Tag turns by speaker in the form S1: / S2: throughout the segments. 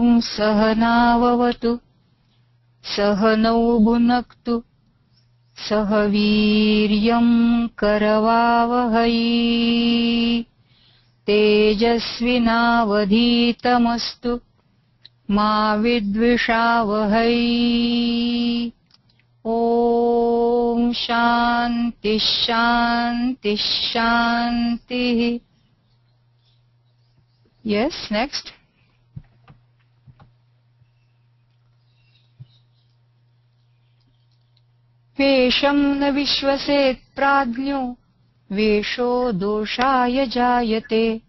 S1: ॐ सहनाववतु सहनौ भुनक्तु सह वीर्यम् करवावहै तेजस्विनावधीतमस्तु मा विद्विषावहै ॐ शान्तिः शान्तिः शान्तिः Yes, next. वेषं न विश्वसेत् प्राज्ञो, वेषो दोषाय जायते।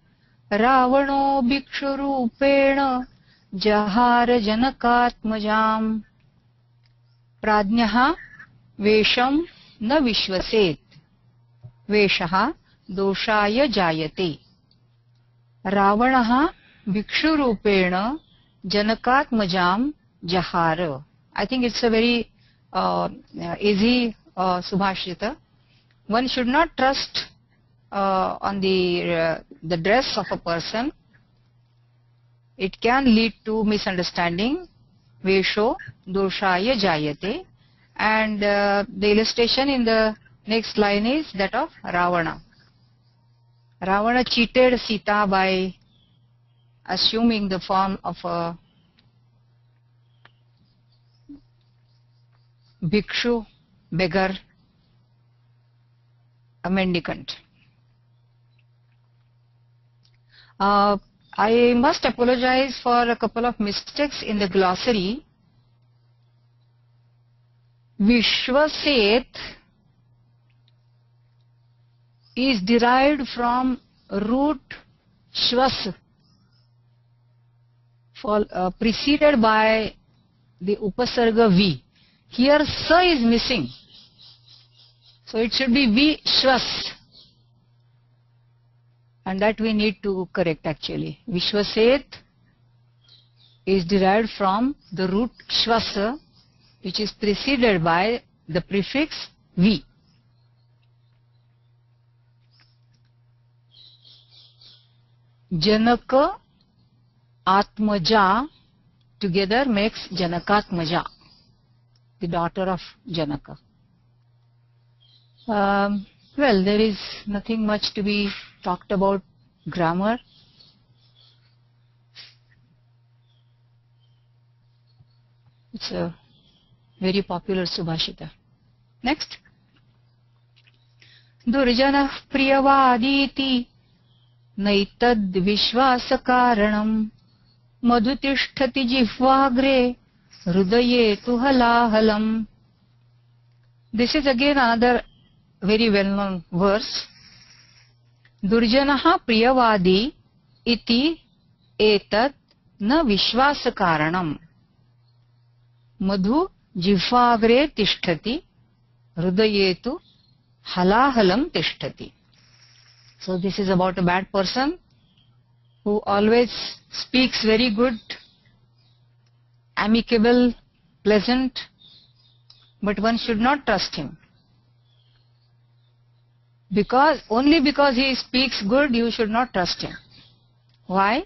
S1: रावणो भिक्षुरूपेण जहारजनकात्मजाम्। प्राज्ञः वेषं न विश्वसेत्, वेषः दोषाय जायते। रावणः भिक्षुरूपेण जनकात्मजाम् जहार। I think it's a very uh, easy uh, subhashita. One should not trust uh, on the uh, the dress of a person. It can lead to misunderstanding. Vesho doshaya jayate. And uh, the illustration in the next line is that of Ravana. Ravana cheated Sita by assuming the form of a bhikshu, beggar, a mendicant. Uh, I must apologize for a couple of mistakes in the glossary. Vishwaset is derived from root shvas for, uh, preceded by the upasarga v. Here sa is missing. So it should be v shvas. And that we need to correct actually. Vishwaset is derived from the root shvasa which is preceded by the prefix v. Janaka Atmaja together makes Janakatmaja, the daughter of Janaka. Um, well, there is nothing much to be talked about grammar. It's a very popular Subhashita. Next. Durjana Priyavaditi नैतद्विश्वासकारणम् मधुतिष्ठति जिह्वाग्रे हृदये तु हलाहलम् This is again another very well-known verse. Durjanaha priyavadi iti etat na vishwasakaranam. Madhu jihvagre tishtati hrudayetu halahalam tishtati. So this is about a bad person who always speaks very good, amicable, pleasant, but one should not trust him. Because only because he speaks good, you should not trust him. Why?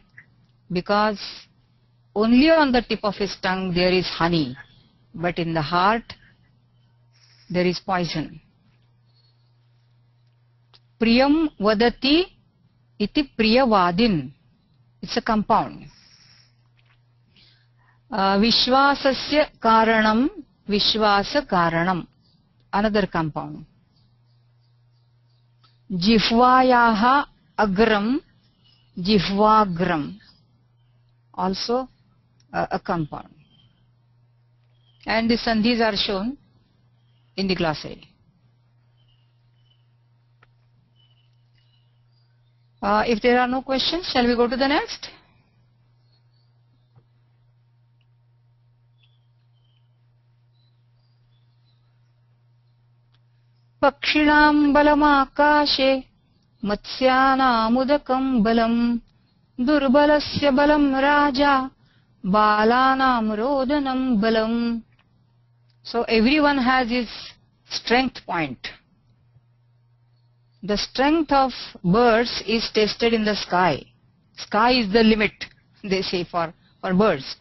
S1: Because only on the tip of his tongue there is honey, but in the heart there is poison. Priyam vadati iti priyavadin. It's a compound. Vishwasasya karanam Vishwasa karanam. Another compound. Jihvayaha agram Jihvagram. Also uh, a compound. And the sandhis are shown in the glossary. Uh, if there are no questions, shall we go to the next? पक्षिण बलम आकाशे मत्स्यादक बलम दुर्बल से बलम राजा बालानाम रोदनम बलम so every one has is strength point the strength of birds is tested in the sky sky is the limit they say for for birds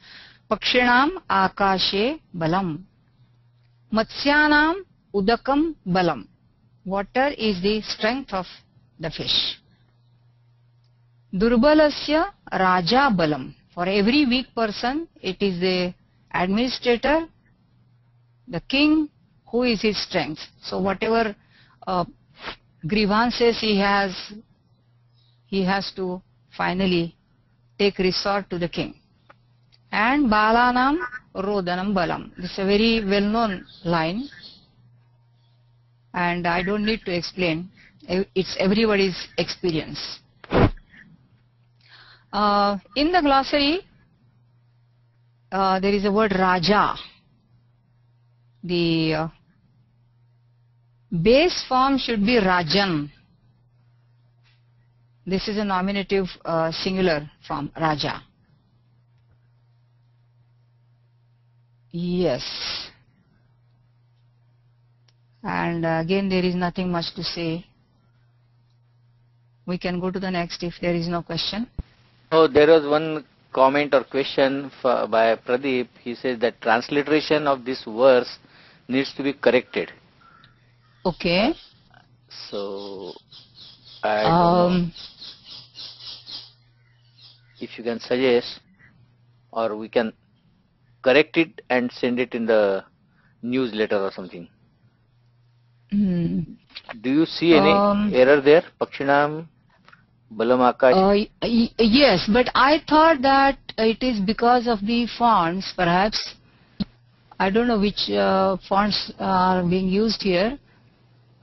S1: पक्षिणाम आकाशे बलम मत्स्यानाम udakam balam. Water is the strength of the fish. Durbalasya raja balam. For every weak person, it is the administrator, the king, who is his strength. So whatever uh, grievances he has, he has to finally take resort to the king. And balanam rodanam balam. This is a very well-known line, and I don't need to explain. It's everybody's experience. Uh, in the glossary, uh, there is a word Raja. The uh, base form should be Rajan. This is a nominative uh, singular form, Raja. Yes. And uh, again, there is nothing much to say. We can go to the next if there is no question.
S2: Oh, there was one comment or question for, by Pradeep. He says that transliteration of this verse needs to be corrected.
S1: Okay.
S2: So, I
S1: Um,
S2: if you can suggest or we can correct it and send it in the newsletter or something. Do you see any
S1: Um,
S2: error there? Pakshinam Balamakash?
S1: Uh, yes, but I thought that it is because of the fonts, perhaps. I don't know which uh, fonts are being used here,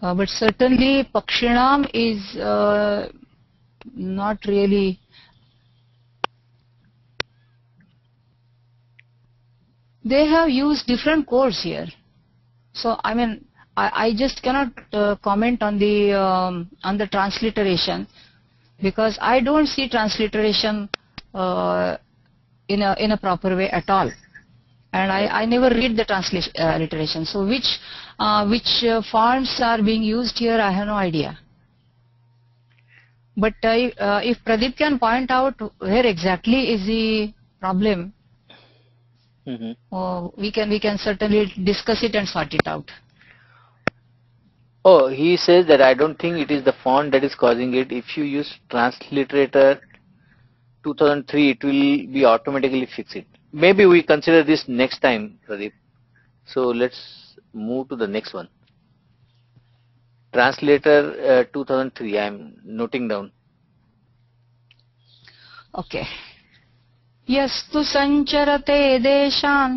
S1: uh, but certainly Pakshinam is uh, not really. They have used different codes here. So I mean, I, I just cannot uh, comment on the um, on the transliteration because I don't see transliteration uh, in a in a proper way at all, and I, I never read the translation uh. So which uh, which uh, fonts are being used here, I have no idea. But uh, if- uh, if Pradeep can point out where exactly is the problem,
S2: Mhm.
S1: uh, we can we can certainly discuss it and sort it out.
S2: Oh, he says that I don't think it is the font that is causing it. If you use transliterator 2003, it will be automatically fix it. Maybe we consider this next time, Pradeep. So let's move to the next one. Translator uh, 2003, I am noting down.
S1: Okay यस्तु सञ्चरते देशान्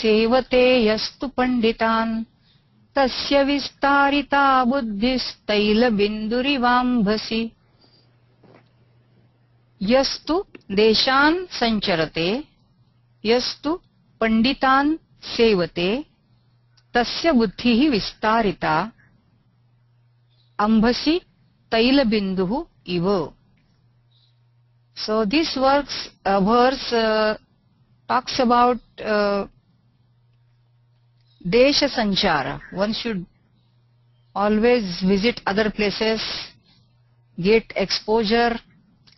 S1: सेवते यस्तु पण्डितान् तस्य विस्तारिता बुद्धिस्तैलबिन्दुरिवाम्भसि। यस्तु देशान् सञ्चरते यस्तु पण्डितान् सेवते तस्य बुद्धिः विस्तारिता अम्भसि तैलबिन्दुः इव। This works, uh, verse uh, uh, Desha Sanchara. One should always visit other places, get exposure,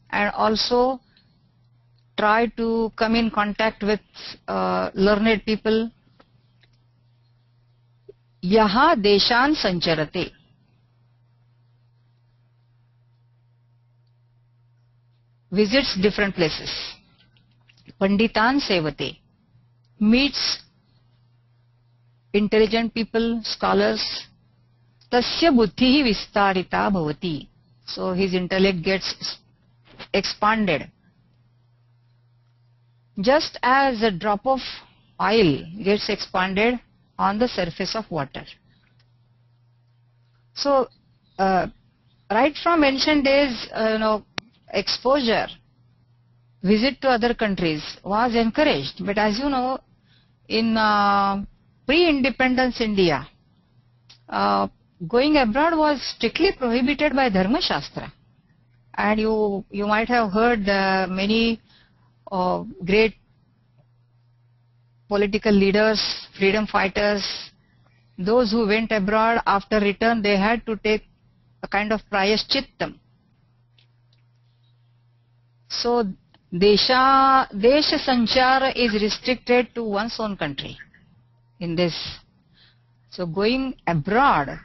S1: and also try to come in contact with uh, learned people. Yaha Deshan Sancharate. visits different places. Panditan Sevate meets intelligent people, scholars. Tasya buddhi vistarita bhavati. So his intellect gets expanded. Just as a drop of oil gets expanded on the surface of water. So, uh, right from ancient days, uh, you know, exposure, visit to other countries was encouraged. But as you know, in uh, pre-independence India, uh, going abroad was strictly prohibited by Dharma Shastra. And you, you might have heard many uh, great political leaders, freedom fighters, those who went abroad after return, they had to take a kind of prayaschittam. So Desha, Desha Sanchara is restricted to one's own country in this. So going abroad,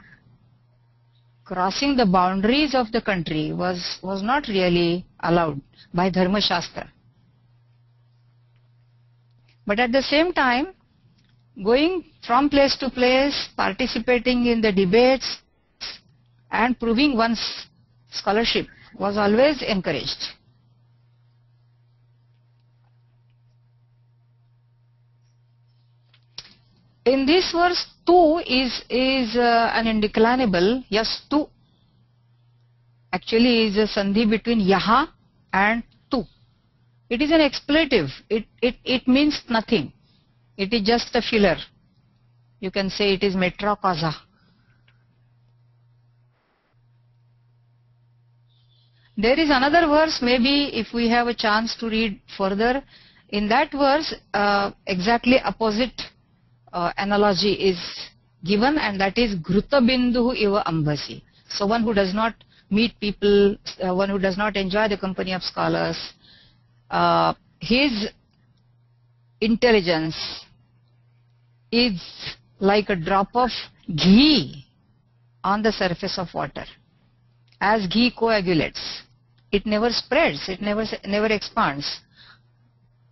S1: crossing the boundaries of the country was, was not really allowed by Dharma Shastra. But at the same time, going from place to place, participating in the debates and proving one's scholarship was always encouraged. In this verse, tu is, is uh, an indeclinable, yes, tu actually is a sandhi between yaha and tu. It is an expletive. It, it, it means nothing. It is just a filler. You can say it is metri causa. There is another verse, maybe if we have a chance to read further. In that verse, uh, exactly opposite uh, analogy is given and that is Gruta Bindu Iva Ambasi. So one who does not meet people, uh, one who does not enjoy the company of scholars, uh, his intelligence is like a drop of ghee on the surface of water. As ghee coagulates, it never spreads, it never, never expands.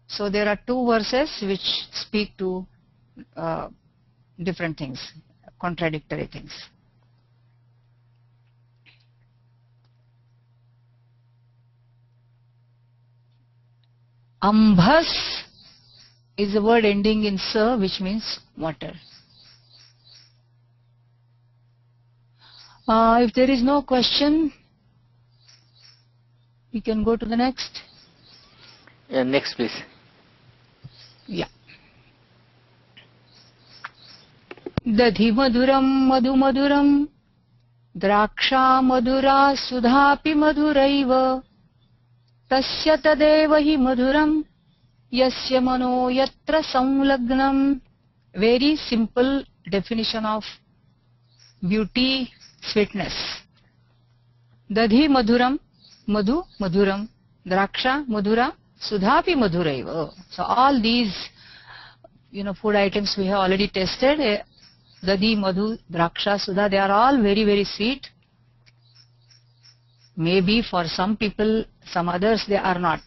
S1: So there are two verses which speak to uh, different things, contradictory things. Ambhas is a word ending in sa which means water. Uh, if there is no question, we can go to the next.
S2: Yeah, next please.
S1: दधि मधुरम मधु मधुरम द्राक्षा मधुरा सुधा मधुर तदेव हि मधुरम, यस्य मनो यत्र संलग्नम। Very simple definition of beauty sweetness दधि मधुरम मधु मधुरम द्राक्षा मधुरा सुधा मधुर so all these you know food items we have already tested dadhi madhu draksha sudha they are all very very sweet. Maybe for some people some others they are not.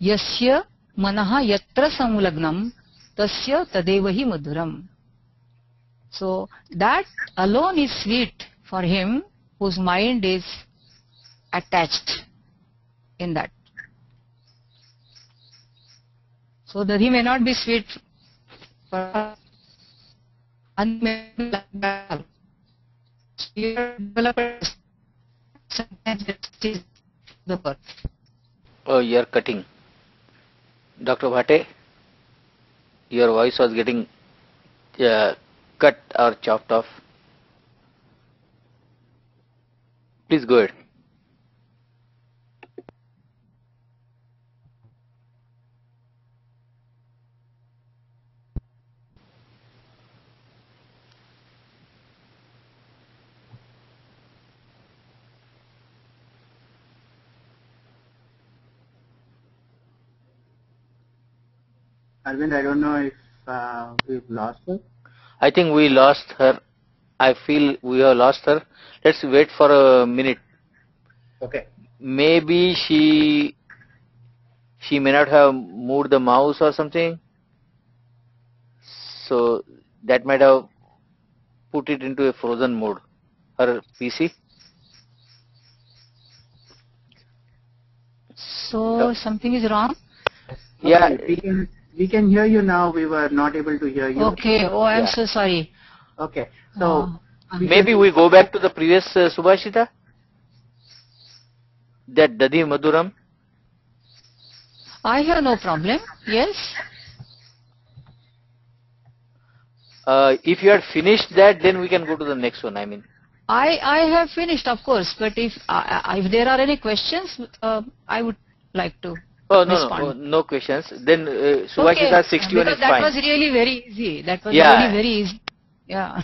S1: Yasya manaha yatra samlagnam tasya tadevahi madhuram. So that alone is sweet for him whose mind is attached in that. So dadhi may not be sweet for it is the.
S2: Oh, you are cutting. Dr. Bhate, your voice was getting uh, cut or chopped off. Please go ahead.
S3: Arvind, I don't know if uh, we've lost her.
S2: I think we lost her. I feel we have lost her. Let's wait for a minute.
S3: Okay.
S2: Maybe she she may not have moved the mouse or something. So that might have put it into a frozen mode. Her PC.
S1: So something is wrong.
S2: Yeah.
S3: Okay, We can hear you now. We were not able to hear you.
S1: Okay. Oh, I'm
S2: Yeah.
S1: so sorry.
S3: Okay. So
S1: I'm-
S2: Maybe we go back to the previous uh, Subhashita. That Dadi Maduram.
S1: I have no problem. Yes.
S2: Uh, if you had finished that, then we can go to the next one. I mean,
S1: I I have finished, of course. But if uh, if there are any questions, uh, I would like to.
S2: Oh no, no,
S1: Respond.
S2: oh, no questions. Then uh, Subhashita
S1: Okay,
S2: 61
S1: because
S2: is
S1: that
S2: fine.
S1: was really very easy. That was
S2: Yeah.
S1: really very easy. Yeah.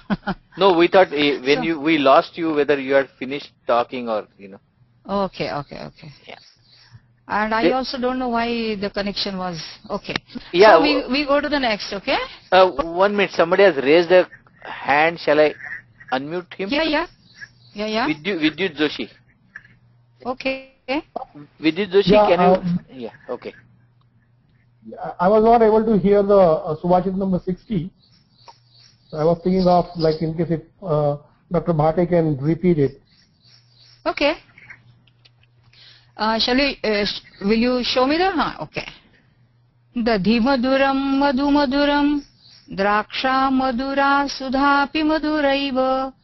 S2: No, we thought uh, when
S1: So-
S2: you we lost you whether you had finished talking or you know.
S1: okay. Okay. Okay.
S2: Yeah.
S1: And I
S2: They-
S1: also don't know why the connection was okay.
S2: Yeah,
S1: So we, we go to the next, okay?
S2: Uh, one minute. Somebody has raised a hand. Shall I unmute him?
S1: Yeah, yeah. Yeah, yeah.
S2: Vidyut Joshi.
S1: Okay.
S4: Okay.
S2: Vidit you?
S4: Um,
S2: yeah, okay.
S4: I was not able to hear the uh, number 60. I was thinking of like in case if uh, Dr. Bhate can repeat it.
S1: Okay. Uh, shall we, uh, will you show me the, huh? okay. Dadhi maduram madhu maduram draksha madura sudhapi madura iva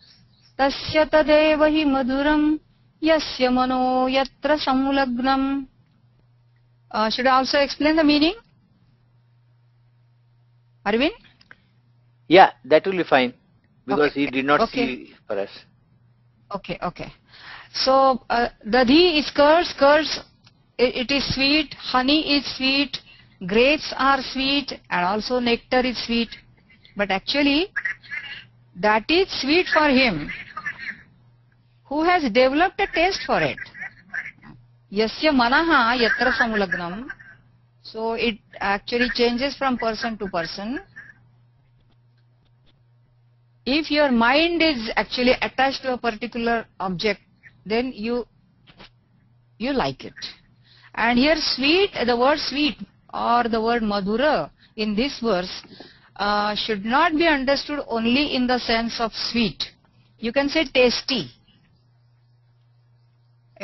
S1: tasya tadeva hi maduram Yasya mano yatra samulagnam. Uh, should I also explain the meaning? Arvind?
S2: Yeah, that will be fine because
S1: okay.
S2: he did not
S1: okay.
S2: see for us.
S1: Okay, okay. So uh, dadhi is curse, curse. it, it is sweet, honey is sweet, grapes are sweet and also nectar is sweet. But actually that is sweet for him who has developed a taste for it. Yasya manaha yatra samulagnam. So, it actually changes from person to person. If your mind is actually attached to a particular object, then you you like it. And here sweet, the word sweet or the word madhura in this verse uh, should not be understood only in the sense of sweet. You can say tasty.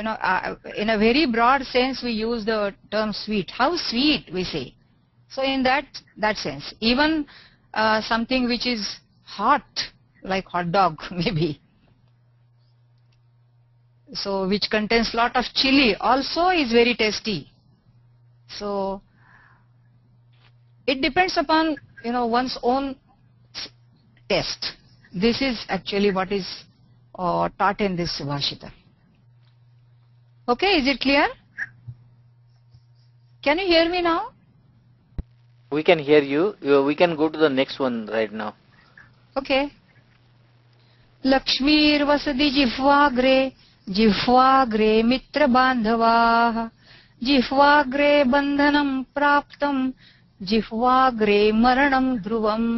S1: You know, uh, in a very broad sense, we use the term sweet. How sweet we say. So in that that sense, even uh, something which is hot, like hot dog maybe, so which contains lot of chili also is very tasty. So it depends upon you know one's own taste. This is actually what is uh, taught in this subhashita okay is it clear can you hear me now
S2: We can hear you. Uh, We can go to the next one right now.
S1: okay लक्ष्मीर्वसति जिह्वाग्रे जिह्वाग्रे मित्रबान्धवाः जिह्वाग्रे बन्धनं प्राप्तं जिह्वाग्रे मरणं ध्रुवम्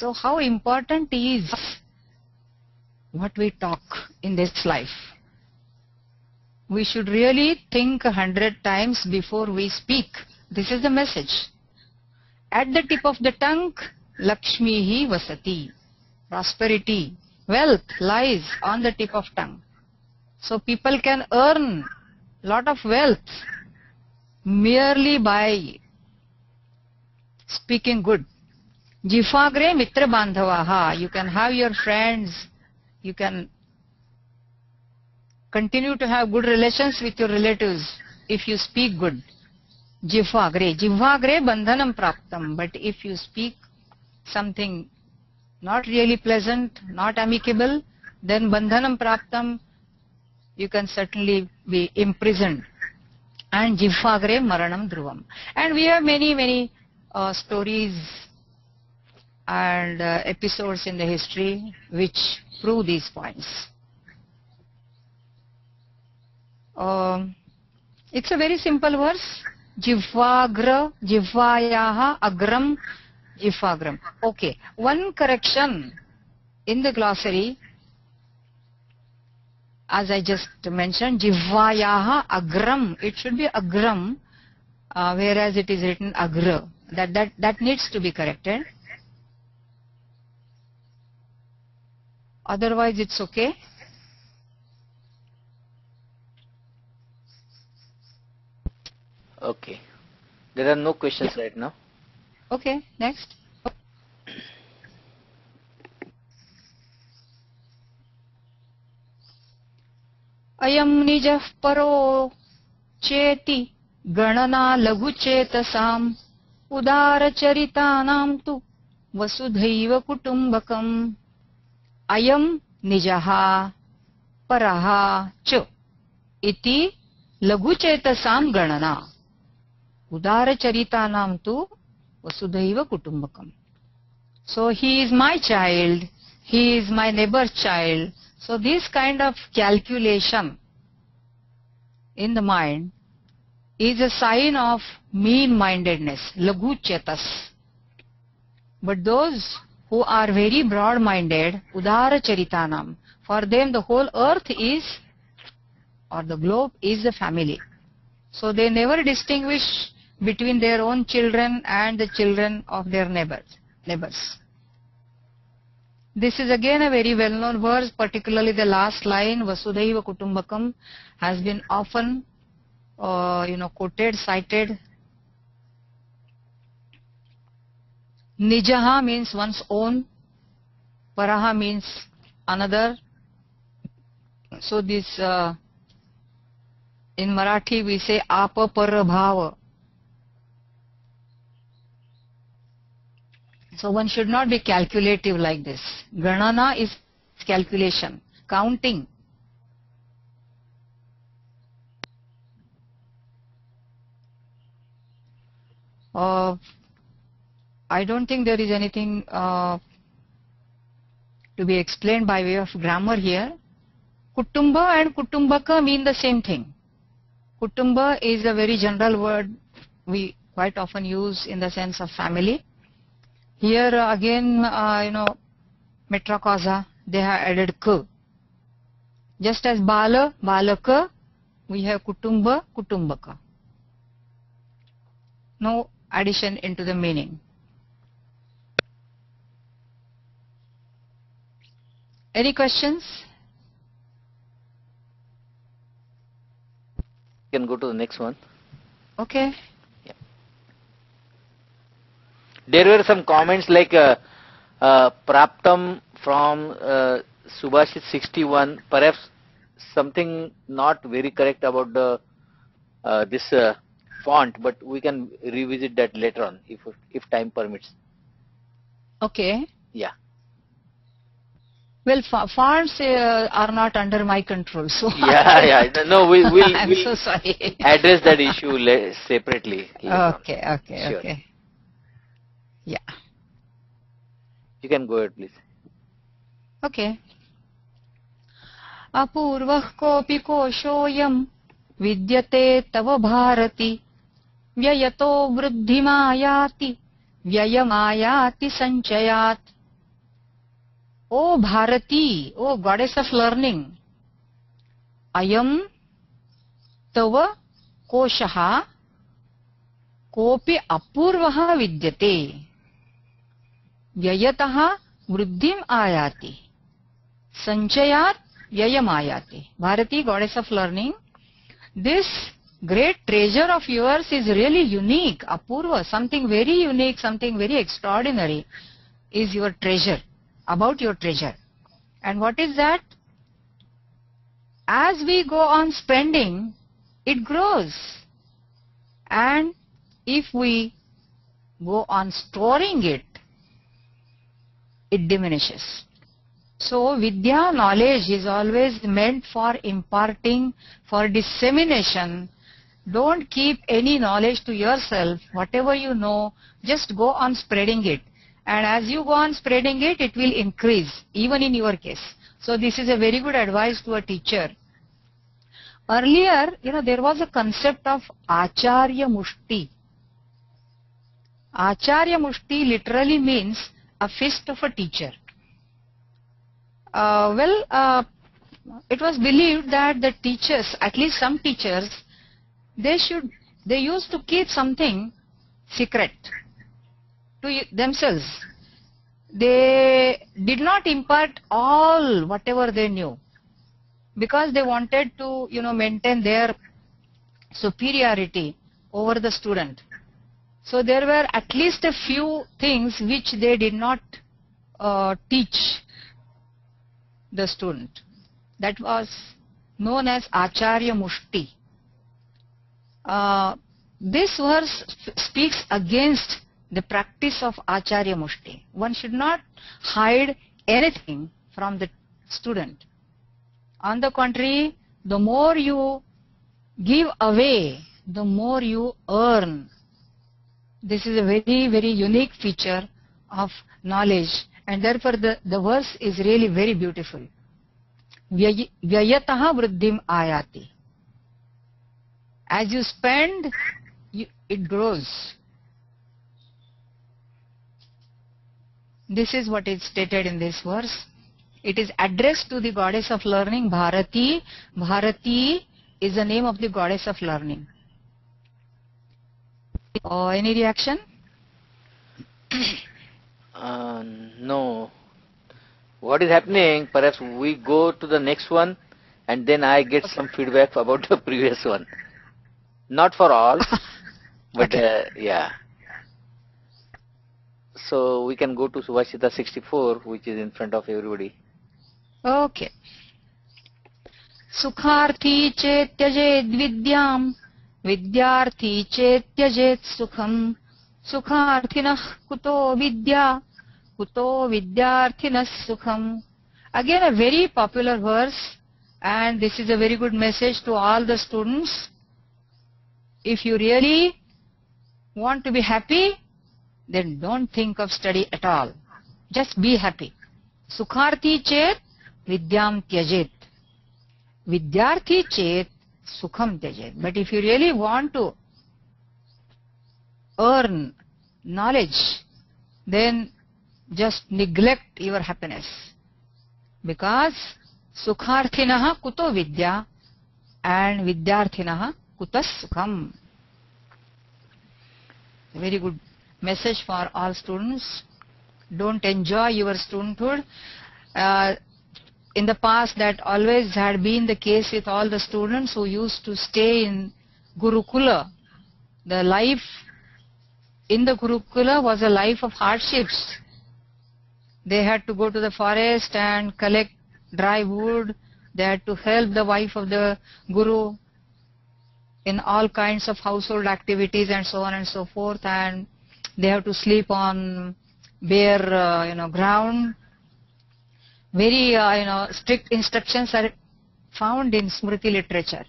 S1: So how important is what we talk in this life? We should really think a hundred times before we speak. This is the message. At the tip of the tongue, Lakshmi hi vasati. Prosperity, wealth lies on the tip of tongue. So people can earn lot of wealth merely by speaking good. Jifagre mitra bandhavaha. You can have your friends. You can continue to have good relations with your relatives if you speak good. Jivagre. Jivagre bandhanam praptam. But if you speak something not really pleasant, not amicable, then bandhanam praptam, you can certainly be imprisoned. And jivagre maranam dhruvam. And we have many, many uh, stories and uh, episodes in the history which prove these points. Um, it's a very simple verse. Jivvagra, jivvayaha, agram, jivvagram. Okay, one correction in the glossary, as I just mentioned, jivvayaha, agram. It should be agram, uh, whereas it is written agra. That, that, that needs to be corrected. Otherwise, it's okay.
S2: Okay. There are no questions right now.
S1: Okay, next. अयं निजः परो चेति गणना लघुचेतसाम् उदारचरितानां तु वसुधैव कुटुम्बकम् अयं निजः परः च इति लघुचेतसां गणना Udaracharitanam tu vasudhaiva kutumbakam. So he is my child, he is my neighbor's child. So this kind of calculation in the mind is a sign of mean-mindedness, laguchetas. But those who are very broad-minded, udara charitanam, for them the whole earth is, or the globe is the family. So they never distinguish between their own children and the children of their neighbors. neighbors. This is again a very well-known verse, particularly the last line, Vasudhaiva Kutumbakam, has been often, uh, you know, quoted, cited. Nijaha means one's own, Paraha means another. So this, uh, in Marathi we say apa parabhava. So one should not be calculative like this. Ganana is calculation, counting. Uh, I don't think there is anything uh, to be explained by way of grammar here. Kutumba and Kutumbaka mean the same thing. Kutumba is a very general word we quite often use in the sense of family. Here again, uh, you know, metri causa, they have added k. Just as bala, balaka, we have kutumba, kutumbaka. No addition into the meaning. Any questions?
S2: You can go to the next one.
S1: Okay.
S2: There were some comments like uh, uh, Praptam from uh, Subhashit 61, perhaps something not very correct about the uh, this uh, font, but we can revisit that later on if if time permits.
S1: Okay.
S2: Yeah.
S1: Well, fa- fonts uh, are not under my control, so
S2: Yeah, yeah. No, we will
S1: I'm
S2: we'll
S1: so sorry.
S2: address that issue separately. on.
S1: Okay, okay,
S2: Sure.
S1: okay. Yeah.
S2: You can go ahead, please.
S1: Okay. अपूर्वः कोऽपि कोशोऽयम् विद्यते तव भारति व्ययतो वृद्धिमायाति व्ययमायाति सञ्चयात् O Bharati O goddess of learning अयम् तव कोशः कोऽपि अपूर्वः विद्यते व्ययतः वृद्धिम् आयाति संचयात् व्ययम् आयाति Bharti goddess of learning this great treasure of yours is really unique apurva something very unique something very extraordinary is your treasure about your treasure and what is that as we go on spending it grows and if we go on storing it it diminishes. So Vidya knowledge is always meant for imparting, for dissemination. Don't keep any knowledge to yourself. Whatever you know, just go on spreading it. And as you go on spreading it, it will increase, even in your case. So this is a very good advice to a teacher. Earlier, you know, there was a concept of Acharya Mushti. Acharya Mushti literally means a fist of a teacher. Uh, well, uh, it was believed that the teachers, at least some teachers, they should, they used to keep something secret to themselves. They did not impart all whatever they knew because they wanted to, you know, maintain their superiority over the student. So there were at least a few things which they did not uh, teach the student. That was known as Acharya Mushti. Uh, this verse speaks against the practice of Acharya Mushti. One should not hide anything from the student. On the contrary, the more you give away, the more you earn. This is a very, very unique feature of knowledge and therefore the, the verse is really very beautiful. Vyayataha vriddhim ayati. As you spend, you, it grows. This is what is stated in this verse. It is addressed to the goddess of learning, Bharati. Bharati is the name of the goddess of learning. Uh, any reaction?
S2: Uh, no. What is happening? Perhaps we go to the next one and then I get some feedback about the previous one. Not for all, but uh, yeah. So we can go to Subhashita 64, which is in front of everybody.
S1: Okay सुखार्थी चेत् त्यजेद् विद्याम् विद्यार्थी चेत्यजेत सुखम। सुखार्थिन कुतो विद्या? कुतो विद्यार्थिन सुखम? Again a very popular verse and this is a very good message to all the students if you really want to be happy then don't think of study at all just be happy सुखार्थी चेत विद्या त्यजेत विद्यार्थी चेत sukham tyajet. But if you really want to earn knowledge, then just neglect your happiness. Because sukharthinaha kuto vidya and vidyarthinaha kutas sukham. Very good message for all students. Don't enjoy your studenthood. Uh, in the past that always had been the case with all the students who used to stay in Gurukula. The life in the Gurukula was a life of hardships. They had to go to the forest and collect dry wood. They had to help the wife of the Guru in all kinds of household activities and so on and so forth. And they have to sleep on bare, uh, you know, ground very uh, you know strict instructions are found in Smriti literature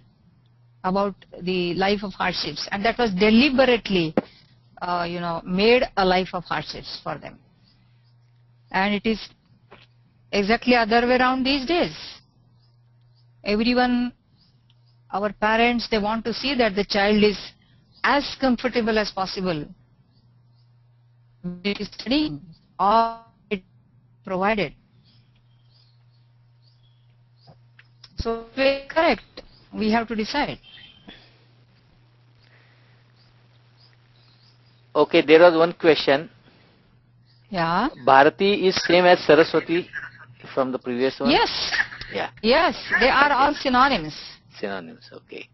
S1: about the life of hardships. And that was deliberately uh, you know made a life of hardships for them. And it is exactly other way around these days. Everyone our parents they want to see that the child is as comfortable as possible it is studying or it provided So correct. We have to decide.
S2: Okay, there was one question.
S1: Yeah.
S2: Bharati is same as Saraswati from the previous one?
S1: Yes.
S2: Yeah,
S1: Yes. They are all synonyms.
S2: synonyms, okay.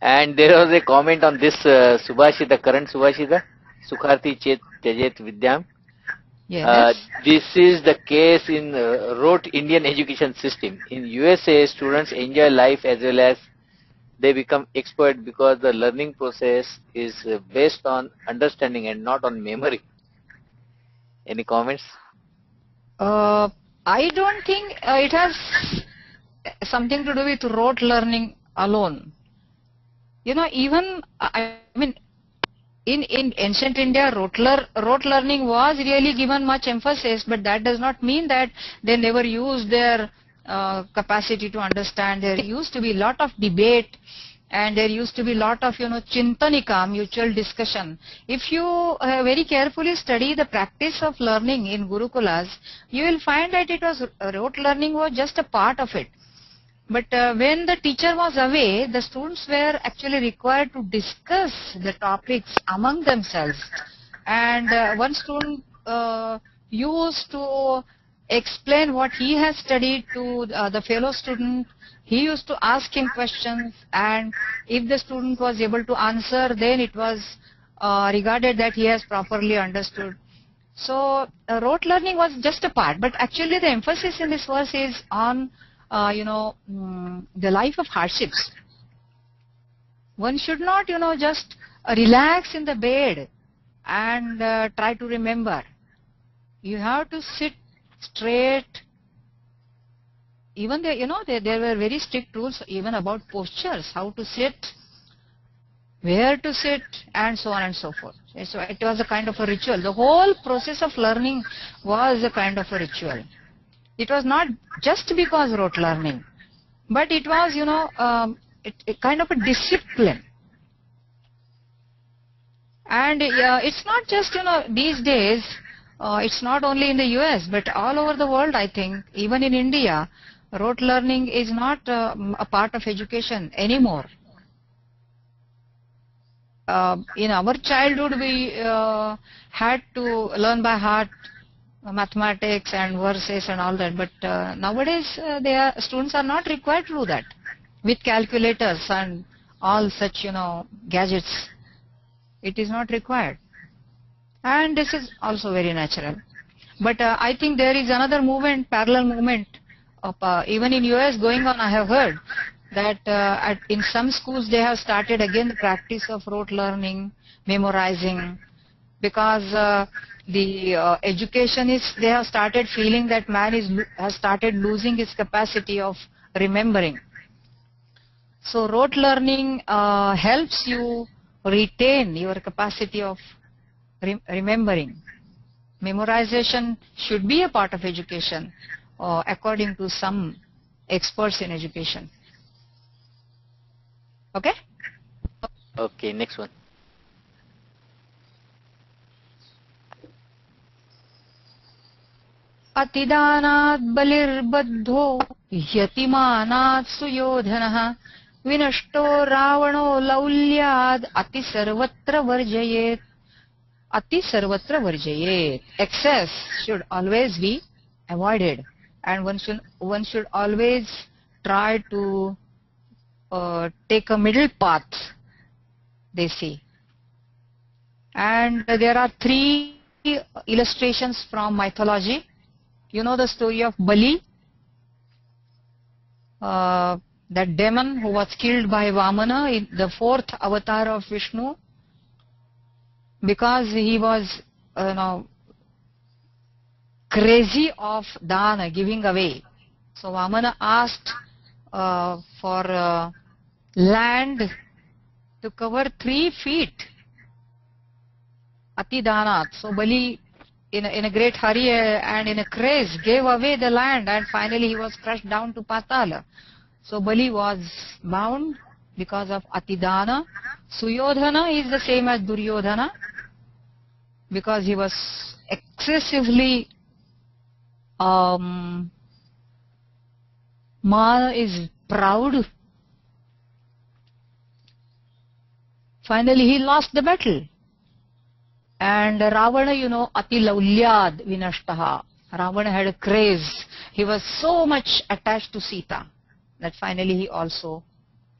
S2: And there was a comment on this uh, Subhashita, current Subhashita, Sukharti Chet Tyajet Vidyam.
S1: Yes.
S2: Uh, this is the case in uh, rote Indian education system. In USA, students enjoy life as well as they become expert because the learning process is uh, based on understanding and not on memory. Any comments?
S1: Uh, I don't think uh, it has something to do with rote learning alone. You know, even I I mean, in in ancient India, rote, lear, rote learning was really given much emphasis, but that does not mean that they never used their uh, capacity to understand. There used to be a lot of debate and there used to be a lot of you know chintanika mutual discussion if you uh, very carefully study the practice of learning in gurukulas you will find that it was rote learning was just a part of it but uh, when the teacher was away the students were actually required to discuss the topics among themselves. And uh, one student uh, used to explain what he has studied to uh, the fellow student. He used to ask him questions and if the student was able to answer then it was uh, regarded that he has properly understood. So uh, rote learning was just a part but actually the emphasis in this verse is on uh, you know mm, the life of hardships one should not you know just uh, relax in the bed and uh, try to remember you have to sit straight even there, you know, there, there were very strict rules even about postures, how to sit, where to sit, and so on and so forth. So it was a kind of a ritual. The whole process of learning was a kind of a ritual. It was not just because rote learning, but it was, you know, um, it, it kind of a discipline. And uh, it's not just, you know, these days, uh, it's not only in the US, but all over the world, I think, even in India, rote learning is not uh, a part of education anymore. Uh, in our childhood, we uh, had to learn by heart mathematics and verses and all that, but uh, nowadays uh, are, students are not required to do that with calculators and all such, you know, gadgets. It is not required. And this is also very natural. But uh, I think there is another movement, parallel movement, of, uh, even in US going on, I have heard that uh, at, in some schools they have started again the practice of rote learning, memorizing, because uh, the uh, educationists, they have started feeling that man is, has started losing his capacity of remembering. So rote learning uh, helps you retain your capacity of re- remembering. Memorization should be a part of education, uh, according to some experts in education. Okay?
S2: Okay, next one.
S1: अतिदानात् बलिर्बद्धो यतिमानात् सुयोधनः, विनष्टो रावणो लौल्याद् अति सर्वत्र वर्जयेत्। अति सर्वत्र वर्जयेत् excess should always be avoided and one should one should always try to take a middle path they see. And there are three illustrations from mythology. You know the story of Bali, uh, that demon who was killed by Vamana, in the fourth avatar of Vishnu, because he was, you know, crazy of dana, giving away. So Vamana asked uh, for uh, land to cover three feet. Ati danat. So Bali in a, in a great hurry uh, and in a craze gave away the land and finally he was crushed down to Patala. So Bali was bound because of Atidana. Suyodhana is the same as Duryodhana because he was excessively um, Ma is proud. Finally he lost the battle. And Ravana, you know, Ati Laulyad Vinashtaha. Ravana had a craze. He was so much attached to Sita that finally he also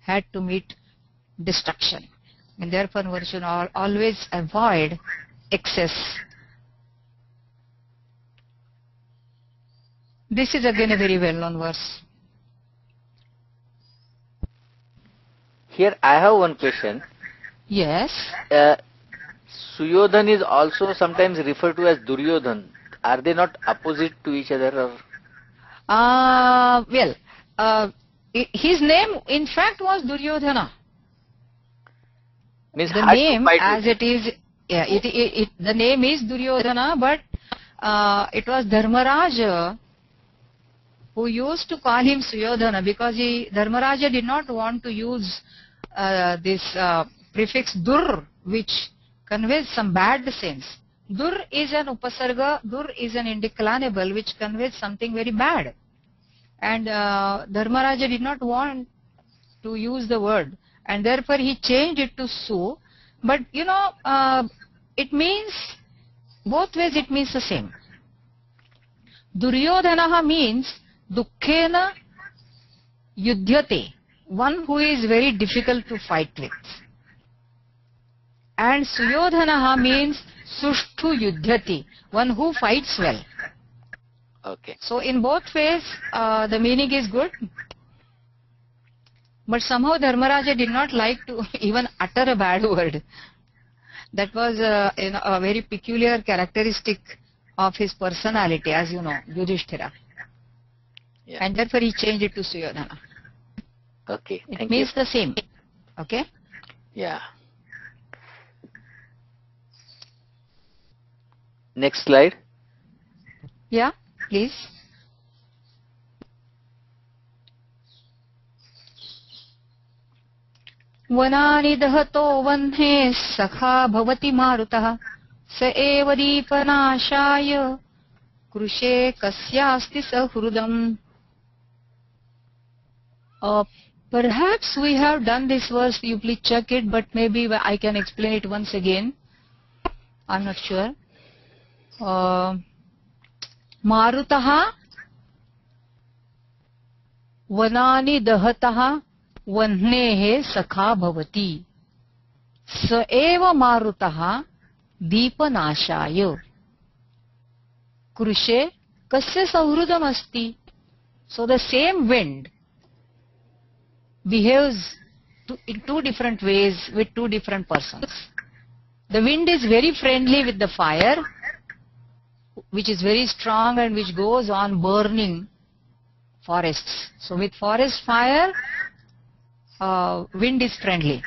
S1: had to meet destruction. And therefore one should always avoid excess. This is again a very well known verse.
S2: Here I have one question.
S1: Yes.
S2: Uh, Suyodhan is also sometimes referred to as Duryodhan. Are they not opposite to each other or?
S1: Uh, well, uh, his name in fact was Duryodhana.
S2: Means
S1: the name as it is yeah it, it, it the name is duryodhana but uh, it was dharmaraja who used to call him suyodhana because he dharmaraja did not want to use uh, this uh, prefix dur which conveys some bad sense dur is an upasarga dur is an indeclinable which conveys something very bad. And uh, dharmaraja did not want to use the word and therefore he changed it to su. But you know uh, it means both ways it means the same. Duryodhanaha means dukkhena yudhyate one who is very difficult to fight with and suyodhanaha means sushtu yudhyati one who fights well
S2: Okay.
S1: so in both ways, uh, the meaning is good. But somehow Dharmaraja did not like to even utter a bad word. That was uh, you know, a very peculiar characteristic of his personality, as you know, Yudhishthira.
S2: Yeah.
S1: And therefore he changed it to Suyodhana.
S2: Okay.
S1: It means
S2: you.
S1: the same. Okay?
S2: Yeah. Next slide.
S1: Yeah, please. वनानि दहतो वह्ने सखा भवति मारुतः स एव दीपनाशाय कृशे कस्यास्ति सहृदम् Uh, perhaps we have done this verse, you please check it, but maybe I can explain it once again. I'm not sure. मारुतः, वनानि दहतः, वह्नेः सखा भवति। स एव मारुतः दीपनाशाय। कृषे कस्य सौहृदमस्ति? So the same wind behaves in two different ways with two different person the wind is very friendly with the fire which is very strong and which goes on burning forests. So with forest fire uh, wind is friendly.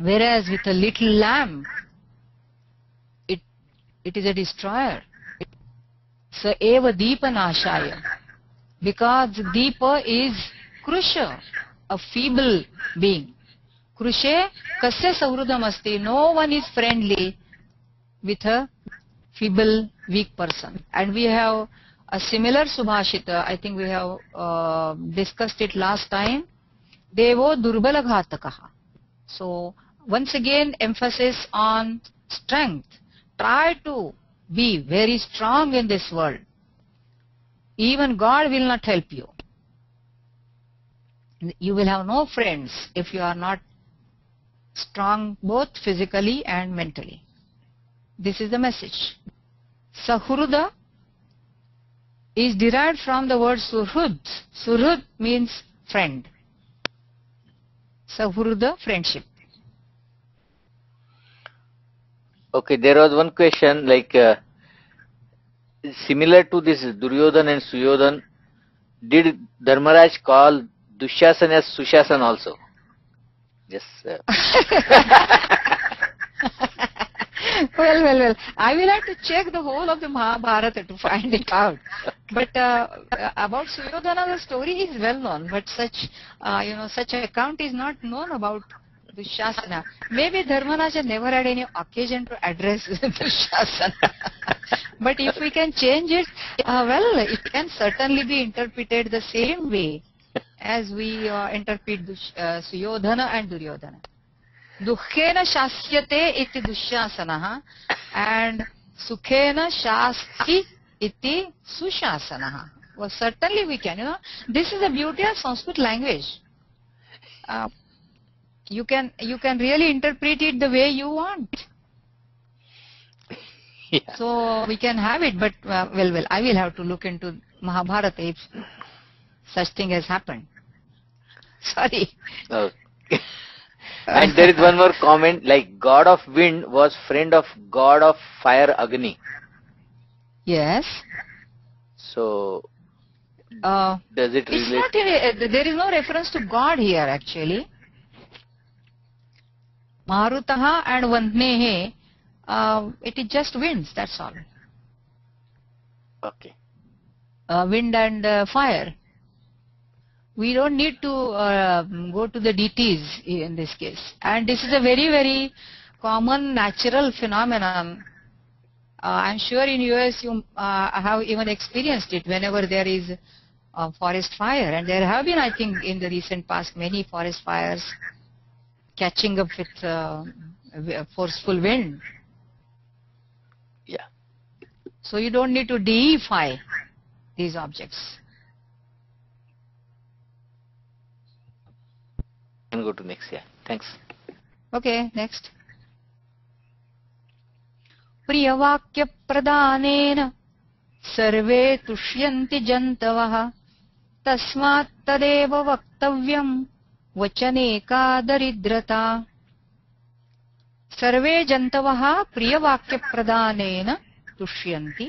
S1: Whereas with a little lamb, it it is a destroyer. So eva deepanashaya. Because deepa is krusha a feeble being. Krushe kasya savrudam asti no one is friendly with a feeble weak person. And we have a similar subhashita i think we have uh, discussed it last time. Devo durbala ghatakaha so once again emphasis on strength. Try to be very strong in this world. Even god will not help you. You will have no friends if you are not strong both physically and mentally this is the message sahruda is derived from the word surhud surhud means friend sahruda friendship
S2: Okay, there was one question like uh, similar to this Duryodhan and Suyodhan. Did Dharmaraj call Dushasan as Sushasan also? Yes. Uh,
S1: well, well, well. I will have to check the whole of the Mahabharata to find it out. But uh, about Suyodhana, the story is well known, but such, uh, you know, such account is not known about Dushasana. Maybe Dharmaraja never had any occasion to address Dushasana. but if we can change it, uh, well, it can certainly be interpreted the same way as we uh, interpret Dush, uh, Suyodhana and Duryodhana. Dukhena shasyate iti Dushasana and Sukhena shasti iti Sushasana. Well, certainly we can. You know, this is the beauty of Sanskrit language. Uh, you can you can really interpret it the way you want
S2: yeah.
S1: so we can have it but uh, well well i will have to look into mahabharata if such thing has happened sorry
S2: Okay. And there is one more comment like God of wind was friend of God of fire Agni.
S1: yes
S2: So
S1: uh,
S2: does it
S1: it's not a, uh, there is no reference to god here actually marutah and vantnehe uh, it is just winds that's all
S2: Okay.
S1: uh, wind and uh, fire. We don't need to uh, go to the dt's in this case. And this is a very, very common natural phenomenon. Uh, I'm sure in US you uh, have even experienced it whenever there is a forest fire. And there have been, I think, in the recent past, many forest fires catching up with uh, forceful wind.
S2: Yeah.
S1: So you don't need to deify these objects.
S2: Can go to next. Yeah. Thanks.
S1: Okay, next. प्रियवाक्यप्रदानेन सर्वे तुष्यन्ति जन्तवः तस्मात् तदेव वक्तव्यम् वचने का दरिद्रता सर्वे जन्तवः प्रियवाक्यप्रदानेन तुष्यन्ति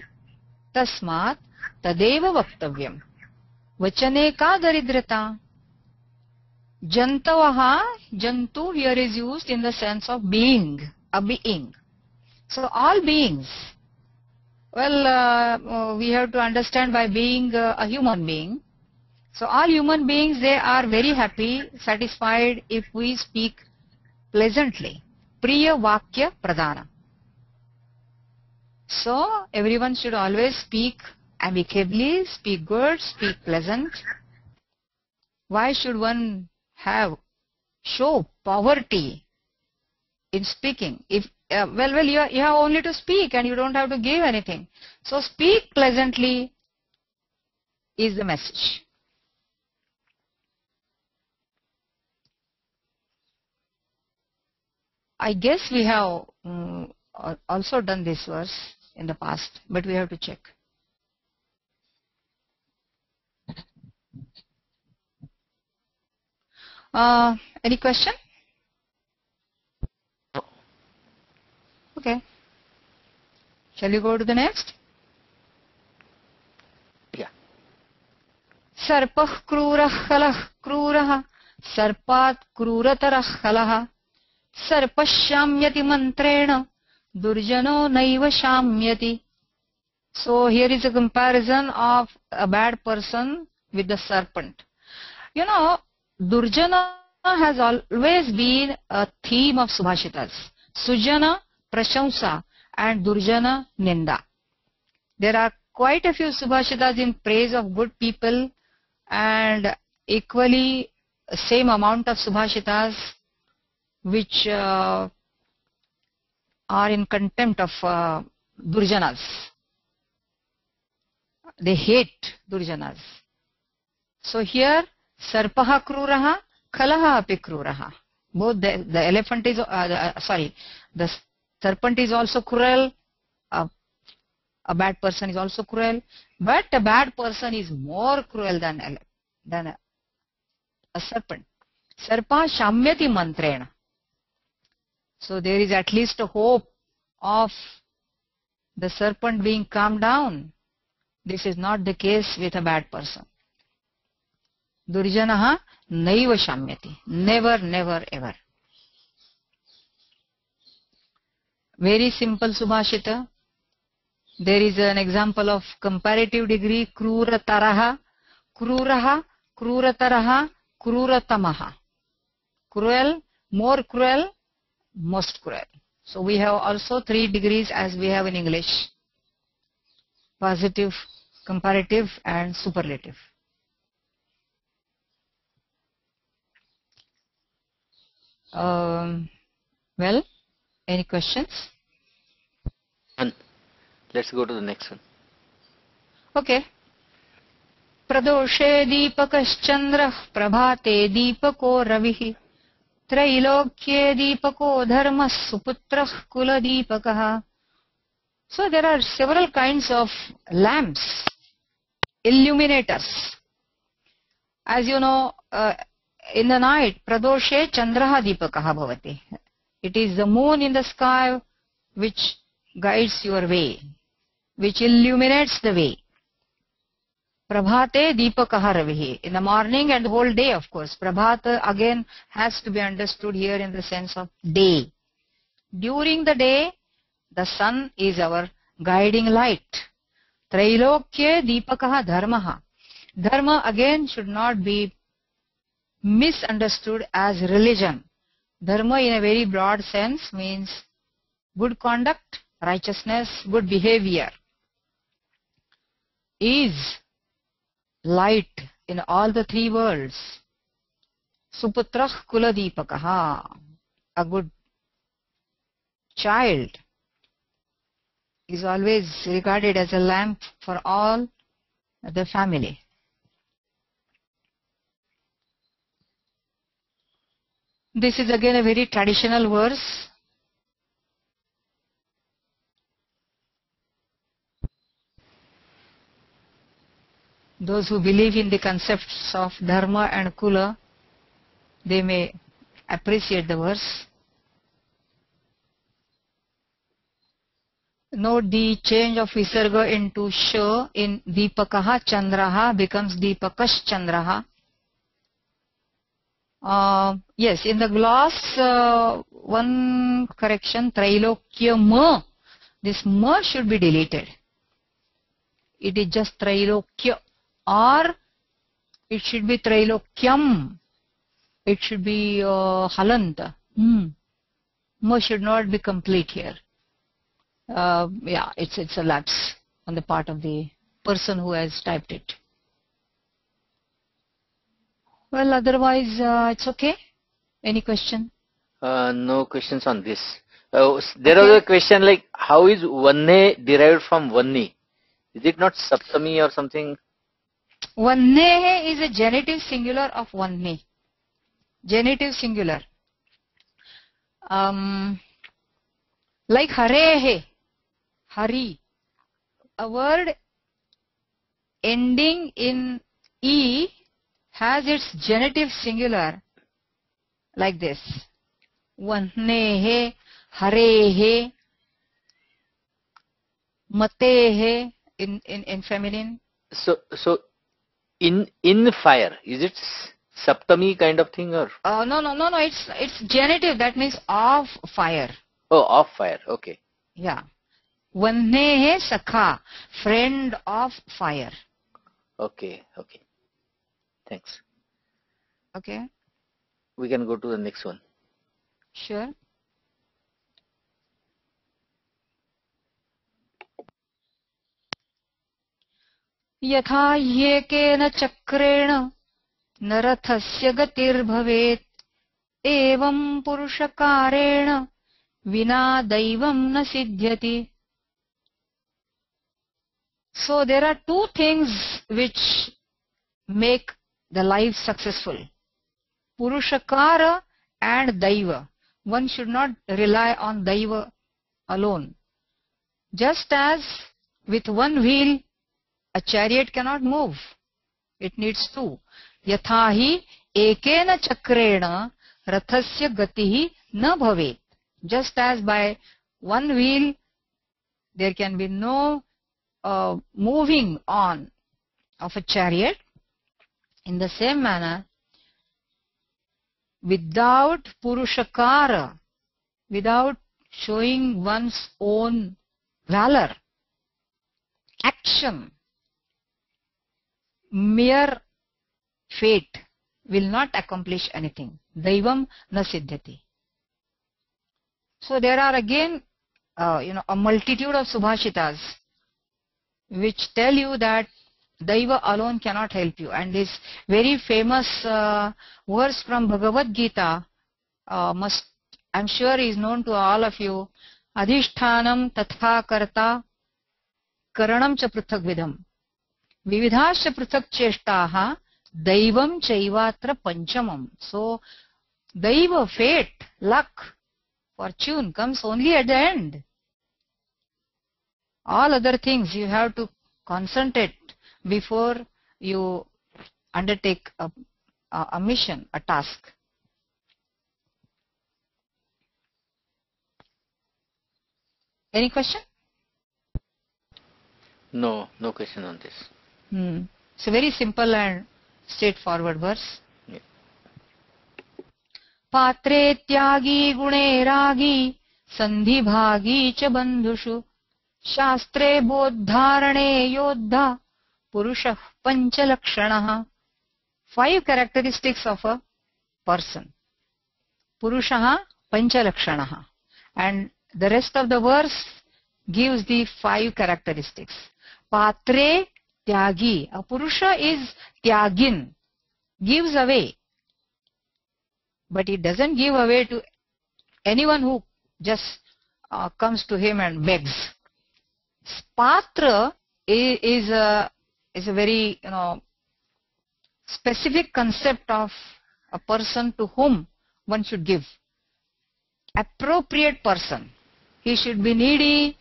S1: तस्मात् तदेव वक्तव्यम् वचने का दरिद्रता Jantavaha, Jantu here is used in the sense of being, a being. So all beings. Well, uh, uh, we have to understand by being uh, a human being. So all human beings, they are very happy, satisfied if we speak pleasantly. Priya Vakya Pradana. So everyone should always speak amicably, speak good, speak pleasant. Why should one have show poverty in speaking? If uh, well, well, you, you have only to speak and you don't have to give anything. So speak pleasantly is the message. I guess we have um, also done this verse in the past, but we have to check. Uh, any question? Okay. Shall we go to the next?
S2: Yeah.
S1: सर्पः क्रूरः खलः क्रूरः सर्पात् क्रूरतरः खलः सर्पः शाम्यति मन्त्रेण दुर्जनो नैव शाम्यति So here is a comparison of a bad person with the serpent. You know, Durjana has always been a theme of Subhashitas. Sujana, Prashamsa and Durjana, Ninda. There are quite a few Subhashitas in praise of good people and equally same amount of Subhashitas which uh, are in contempt of uh, Durjanas. They hate Durjanas. So here, Sarpaha Kruraha, Khalaha api Kruraha. Both the, the elephant is, uh, the, sorry, the serpent is also cruel, uh, a bad person is also cruel, but a bad person is more cruel than, than a, a serpent. Sarpa Shamyati Mantrena. So there is at least a hope of the serpent being calmed down. This is not the case with a bad person. दुर्जन नैव शाम्यति। Never never ever very simple सुभाषित there is an example of comparative degree क्रूरतर क्रूर क्रूरतर क्रूरतम cruel more cruel most cruel so we have also three degrees as we have in English positive comparative and superlative Um, well, any questions?
S2: None. Let's go to the next one.
S1: Okay. प्रदोषे दीपकश्चन्द्रः प्रभाते दीपको रविः त्रैलोक्ये दीपको धर्मः सुपुत्रः कुलदीपकः So there are several kinds of lamps, illuminators. As you know, uh, in the night, pradoshe chandraha dipakaha bhavati. It is the moon in the sky which guides your way, which illuminates the way. Prabhate dipakaha ravihi. In the morning and the whole day, of course. Prabhata again has to be understood here in the sense of day. During the day, the sun is our guiding light. Trailokya dipakaha dharmaha. Dharma again should not be misunderstood as religion. Dharma in a very broad sense means good conduct, righteousness, good behavior is light in all the three worlds. Suputrah kuladipakaha, a good child is always regarded as a lamp for all the family. This is again a very traditional verse. Those who believe in the concepts of dharma and kula, they may appreciate the verse. Note the change of visarga into sh in Deepakaha Chandraha becomes Deepakash Chandraha. Uh, yes, in the gloss, uh, one correction, Trailokya This Ma should be deleted. It is just Trailokya or It should be Trailokyam. It should be uh, Halanta. Ma should not be complete here. Uh, yeah, it's it's a lapse on the part of the person who has typed it. Well, otherwise uh, it's okay. Any question?
S2: Uh, no questions on this. Uh, there
S1: Okay.
S2: was a question like, how is Vanne derived from Vanni? Is it not Saptami or something?
S1: Vannehe is a genitive singular of vanne. Genitive singular. Um, like harehe, hari. A word ending in e has its genitive singular like this. Vannehe, harehe, matehe in, in, in feminine.
S2: So, so in in fire, is it Saptami kind of thing or?
S1: Uh, no, no, no, no. It's it's genitive. That means of fire.
S2: Oh, off fire. Okay.
S1: Yeah. Vannehe sakha, friend of fire.
S2: Okay. Okay. thanks.
S1: Okay.
S2: We can go to the next one.
S1: Sure. यथा येकेन चक्रेण न गतिर्भवेत्। एवं पुरुषकारेण विना दैवं न सिध्यति so there are two things which make the life successful. Purushakara and Daiva. One should not rely on Daiva alone. Just as with one wheel, a chariot cannot move. It needs two. Yathahi ekena chakrena rathasya gatihi na bhavet. Just as by one wheel, there can be no uh, moving on of a chariot, in the same manner, without purushakara, without showing one's own valor, action, mere fate will not accomplish anything. Daivam na siddhati. So there are again, uh, you know, a multitude of subhashitas which tell you that Daiva alone cannot help you. And this very famous uh, verse from Bhagavad Gita uh, must, I'm sure is known to all of you. Adhishthanam tatha karta karanam cha pruthak vidham. Vividhasya pruthak cheshtaha daivam chaivatra panchamam. So, Daiva, fate, luck, fortune comes only at the end. All other things you have to concentrate before you undertake a, a, a mission, a task. Any question?
S2: No, no question on this.
S1: Hmm. It's a very simple and straightforward verse.
S2: Yeah.
S1: पात्रे त्यागी गुणे रागी सन्धिभागी च बन्धुषु शास्त्रे बोद्धारणे योद्धा पुरुष पंच लक्षण five characteristics of a person पुरुष पंच लक्षण and the rest of the verse gives the five characteristics पात्रे त्यागी। अ पुरुष is त्यागिन। Gives away but it doesn't give away to any one who just comes to him and begs पात्र is is a very you know specific concept of a person to whom one should give. Appropriate person. He should be needy.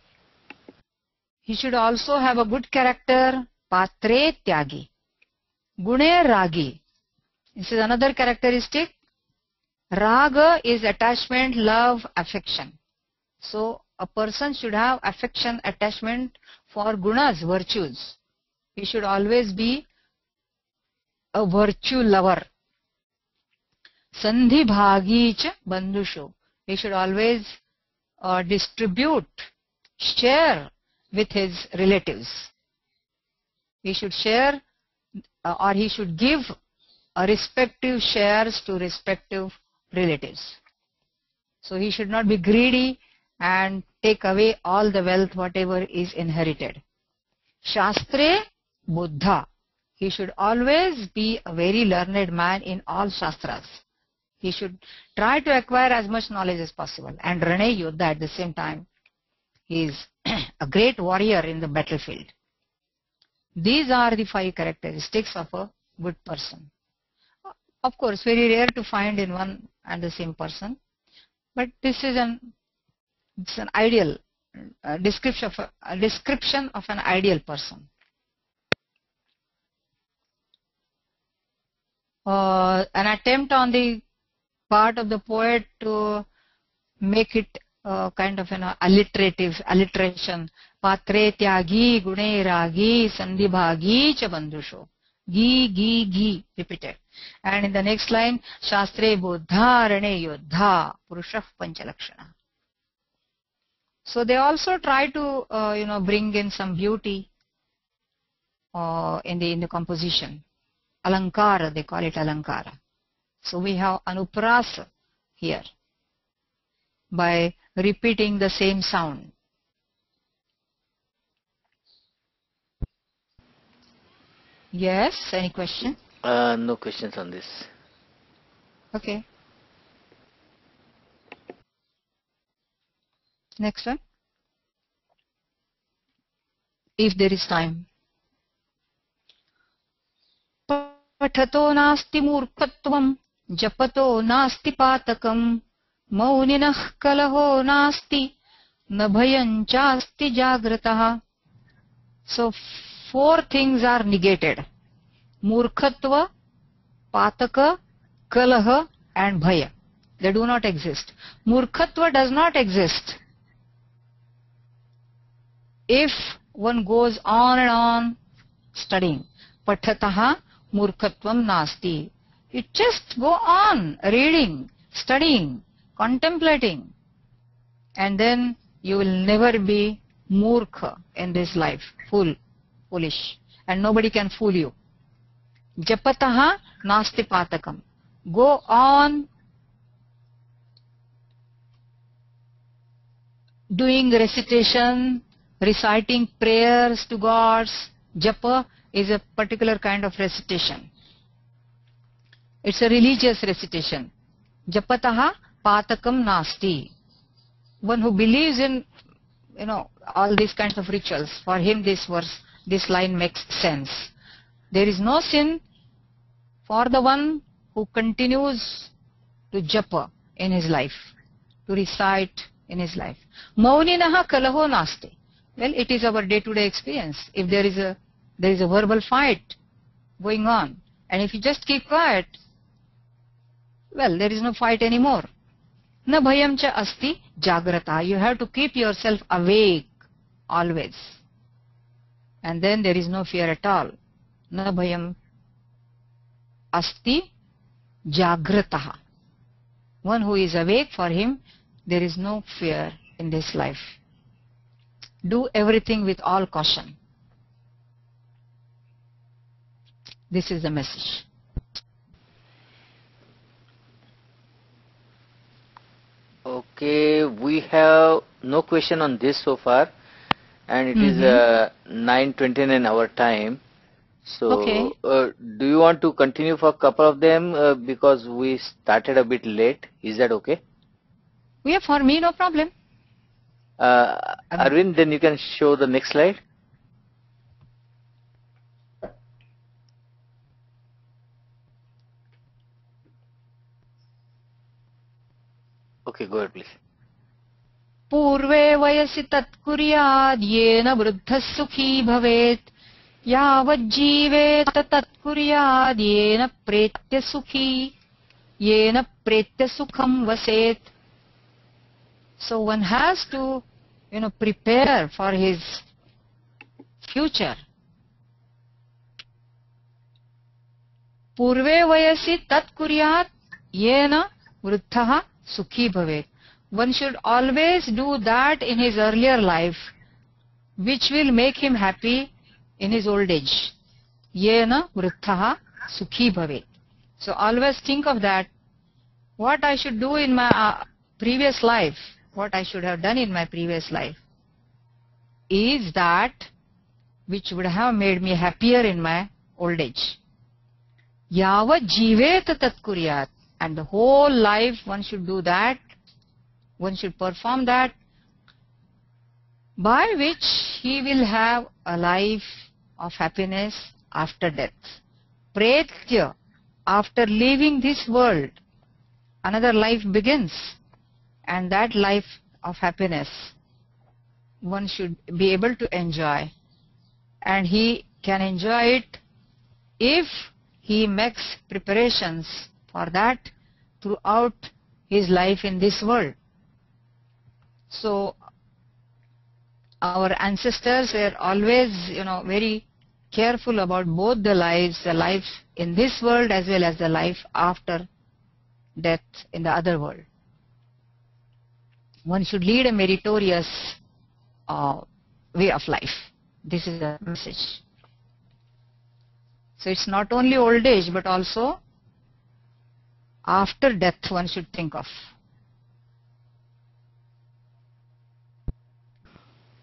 S1: He should also have a good character. Patre tyagi. Gune ragi. This is another characteristic. Raga is attachment, love, affection. So a person should have affection, attachment for gunas, virtues. He should always be a virtue lover. Sandhi bhagi cha. He should always uh, distribute, share with his relatives. He should share uh, or he should give respective shares to respective relatives. So he should not be greedy and take away all the wealth whatever is inherited. Shastre Boddha. He should always be a very learned man in all shastras. He should try to acquire as much knowledge as possible. And Rane Yoddha at the same time. He is a great warrior in the battlefield. These are the five characteristics of a good person. Of course, very rare to find in one and the same person. But this is an it's an ideal uh, description of a, a description of an ideal person. Uh, an attempt on the part of the poet to make it uh, kind of an alliterative alliteration. Patre tyagi gune ragi sandibhagi cha bandhusho. Gi, gi, gi, repeated. And in the next line, Shastre Boddha Rane Yodha Purushah Panchalakshana. So they also try to, uh, you know, bring in some beauty uh, in the in the composition. Alankara, they call it Alankara. So we have Anuprasa here by repeating the same sound. Yes, any question?
S2: Uh, no questions on this.
S1: Okay. Next one. If there is time. पठतो नास्ति मूर्खत्वम् जपतो नास्ति पातकम् मौनिनः कलहो नास्ति, न भयं चास्ति जागृतः। So four things are negated murkhatva, पातक, कलह एंड भय। They do not exist murkhatva does not exist if one goes on and on studying पठता Murkhatvam Nasti. You just go on reading, studying, contemplating, and then you will never be murkha in this life, fool, foolish, and nobody can fool you. Japataha nasti patakam. Go on doing recitation, reciting prayers to gods. Japa is a particular kind of recitation. It's a religious recitation. Japataha patakam nasti. One who believes in, you know, all these kinds of rituals, for him this verse, this line makes sense. There is no sin for the one who continues to japa in his life, to recite in his life. Mauninaha kalaho nasti. Well, it is our day-to-day experience. If there is a there is a verbal fight going on, and if you just keep quiet, well, there is no fight anymore. Na bhayam cha asti jagrata. You have to keep yourself awake always. And then there is no fear at all. Na bhayam asti jagrataha. One who is awake for him, there is no fear in this life. Do everything with all caution. This is the message.
S2: Okay, we have no question on this so far, and it is
S1: Mhm.
S2: uh, 9:29 our time. So,
S1: Okay.
S2: uh, do you want to continue for a couple of them uh, because we started a bit late? Is that okay?
S1: Yeah, for me, no problem.
S2: Uh, Arvind, then you can show the next slide. Okay, go ahead, please.
S1: पूर्वे वयसि तत्कुर्याद् येन वृद्धः सुखी भवेत् यावज्जीवेत तत्कुर्याद् येन प्रेत्य सुखी येन प्रेत्य सुखं वसेत् So one has to, you know, prepare for his future. पूर्वे वयसि तत् कुर्यात् येन वृद्धः Sukhi Bhavet. One should always do that in his earlier life, which will make him happy in his old age. Yena Vrithaha Sukhi Bhavet. So always think of that. What I should do in my uh, previous life, what I should have done in my previous life, is that which would have made me happier in my old age. Yava jivet tat kuryat. And the whole life one should do that. One should perform that by which he will have a life of happiness after death. Pretya, after leaving this world, another life begins and that life of happiness one should be able to enjoy and he can enjoy it if he makes preparations for that throughout his life in this world. So our ancestors were always, you know, very careful about both the lives, the life in this world as well as the life after death in the other world. One should lead a meritorious uh, way of life. This is the message. So it's not only old age but also after death one should think of.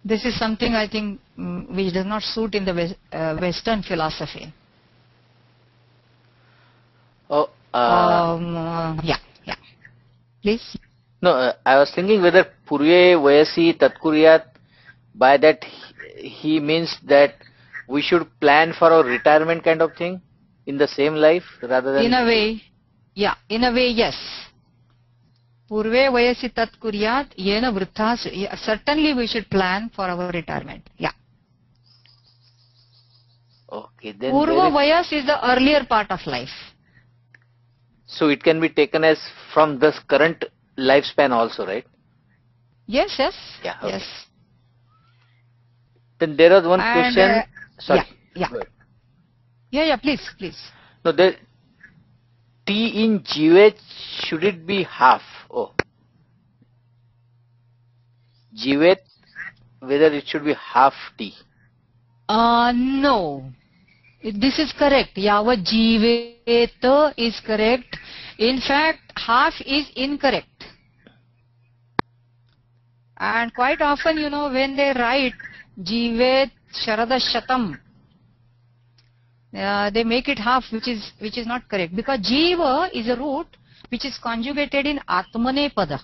S1: This is something I think mm, which does not suit in the uh, Western philosophy.
S2: Oh, uh,
S1: um, uh, yeah, yeah. Please.
S2: no, uh, I was thinking whether Purve Vayasi Tatkuryat, by that he, he means that we should plan for our retirement kind of thing in the same life rather than.
S1: In a way, yeah, in a way, yes. Purve vayasi tat kuryat yena yeah, certainly we should plan for our retirement. Yeah.
S2: okay, then.
S1: Purva
S2: there is-
S1: vayas is the earlier part of life.
S2: so it can be taken as from this current lifespan also, right?
S1: Yes, yes.
S2: Yeah, okay.
S1: Yes.
S2: Then there was one
S1: And,
S2: question.
S1: uh,
S2: Sorry.
S1: yeah, yeah. Yeah, yeah, please, please.
S2: No, the T in GH, should it be half? Oh. GH, whether it should be half T.
S1: Uh, no. This is correct. Yava jiveta is correct. In fact, half is incorrect. And quite often, you know, when they write jivet sharada shatam, uh, they make it half, which is which is not correct because jiva is a root which is conjugated in atmane pada.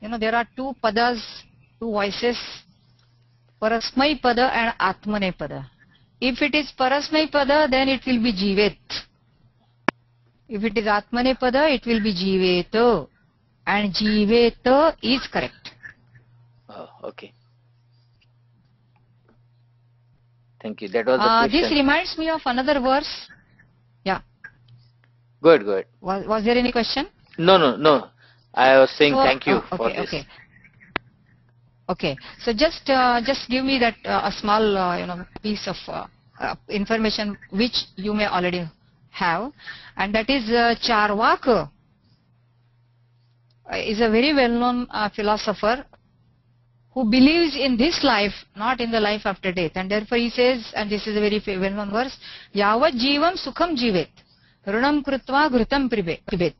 S1: You know, there are two padas, two voices Parasmai pada and Atmane pada. If it is Parasmai pada, then it will be Jivet. If it is Atmane pada, it will be Jiveta. And Jiveta is correct.
S2: Oh, okay. Thank you. That was the
S1: Uh, this reminds me of another verse. Yeah.
S2: Good, good.
S1: Was, was there any question?
S2: No, no, no. I was saying
S1: So-
S2: thank you
S1: oh,
S2: for this.
S1: Okay. Okay. So just uh, just give me that uh, a small uh, you know piece of uh, uh, information which you may already have, and that is uh, Charvaka uh, is a very well-known uh, philosopher who believes in this life, not in the life after death. And therefore he says, and this is a very well-known verse, Yavat jivam sukham jivet, runam krutva ghrutam pribe- pibet,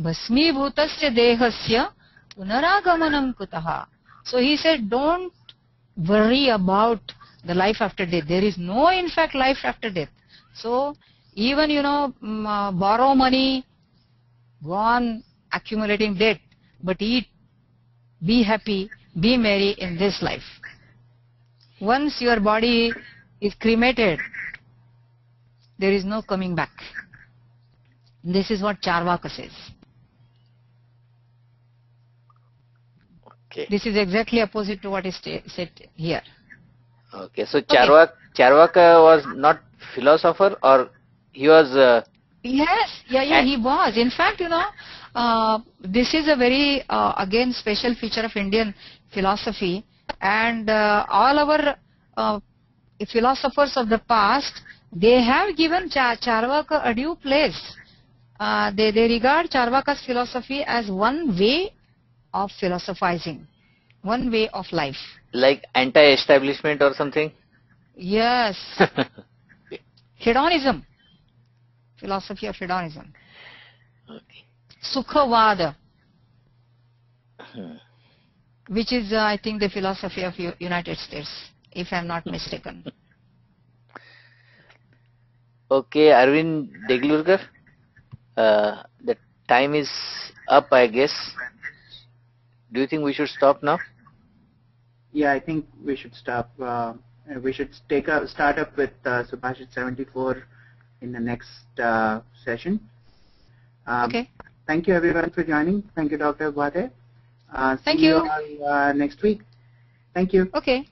S1: bhasmibhutasya dehasya punaragamanam kutaha. So he said, don't worry about the life after death. There is no, in fact, life after death. So even, you know, mm, uh, borrow money, go on accumulating debt, but eat, be happy, be merry in this life. Once your body is cremated, there is no coming back. This is what Charvaka says.
S2: Okay.
S1: This is exactly opposite to what is said here.
S2: Okay. So Charvak, Charvaka was not philosopher or he was uh,
S1: Yes, yeah, yeah, he was. In fact, you know, uh, this is a very, uh, again, special feature of Indian philosophy. And uh, all our uh, philosophers of the past, they have given Cha- Charvaka a due place. Uh, they, they regard Charvaka's philosophy as one way of philosophizing, one way of life.
S2: like anti-establishment or something?
S1: Yes, hedonism, philosophy of hedonism.
S2: Okay.
S1: Sukhavada,
S2: Hmm.
S1: Which is, uh, I think, the philosophy of U- United States, if I'm not mistaken.
S2: Okay, Arvind Deglurkar, uh, the time is up, I guess. Do you think we should stop now?
S3: Yeah, I think we should stop. Uh, we should take a start up with uh, Subhashit 74 in the next uh, session. Um,
S1: Okay.
S3: Thank you everyone for joining. Thank you, Dr. Bhate. Uh,
S1: Thank
S3: see
S1: you.
S3: all uh, next week. Thank you.
S1: Okay.